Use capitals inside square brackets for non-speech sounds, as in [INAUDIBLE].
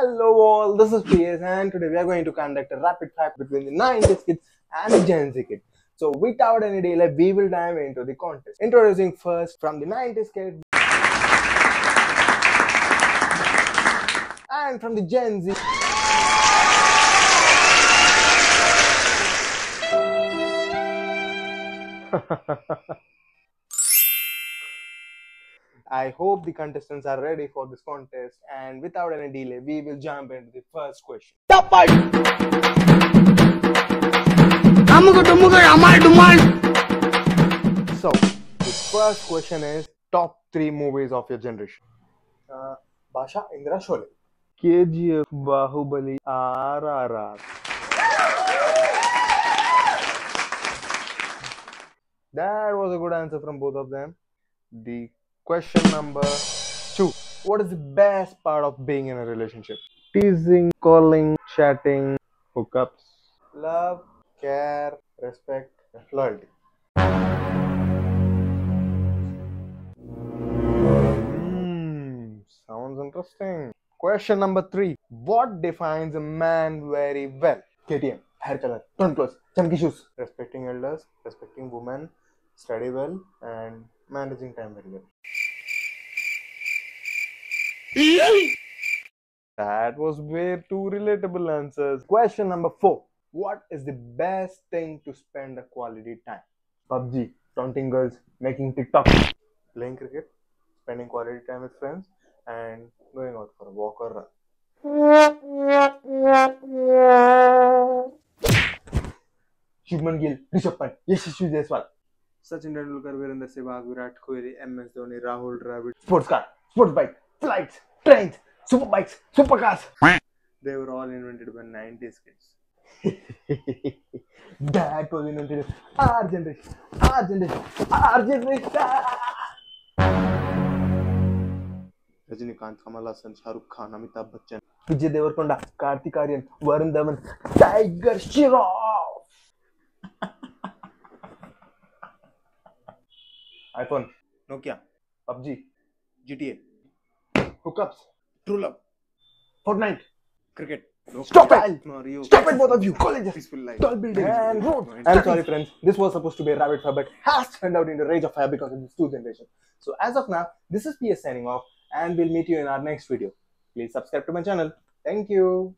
Hello all, this is PS and today we are going to conduct a rapid fire between the 90s kids and the Gen Z kids. So without any delay, we will dive into the contest. Introducing first from the 90s kid and from the Gen Z. [LAUGHS] I hope the contestants are ready for this contest and without any delay, we will jump into the first question. So, the first question is top 3 movies of your generation. Uh, Basha Indra Sholay. KGF, Bahubali, RRR. That was a good answer from both of them. The question number two. What is the best part of being in a relationship? Teasing, calling, chatting, hookups, love, care, respect, loyalty. Hmm, sounds interesting. Question number three. What defines a man very well? KTM, hair color, tone clothes, chunky shoes. Respecting elders, respecting women, study well, and managing time very well. That was way too relatable answers. Question number four. What is the best thing to spend a quality time? PUBG, taunting girls, making TikTok, playing cricket, spending quality time with friends, and going out for a walk or run. Shubman Gill, Rishabh Pant, Yashasvi Jaiswal, Sachin Tendulkar, Virendra Sehwag, Virat Kohli, MS Dhoni, Rahul Dravid, sports car, sports bike, flights, trains, super bikes, supercars. They were all invented by 90s kids. that was invented our generation, our generation, our generation. Rajinikanth Kamal Haasan Shahrukh Khan Amitabh Bachchan Vijay Deverakonda Kartik Aaryan Varun Dhawan Tiger Shroff iPhone Nokia PUBG GTA Hookups. True love. Fortnite. Cricket. No Stop it! Mario. Stop it, both of you! College, peaceful life, tall buildings, and road. I'm sorry, friends. This was supposed to be a rabbit fire, but has turned out into rage of fire because of this two generation. So as of now, this is PS signing off, and we'll meet you in our next video. Please subscribe to my channel. Thank you.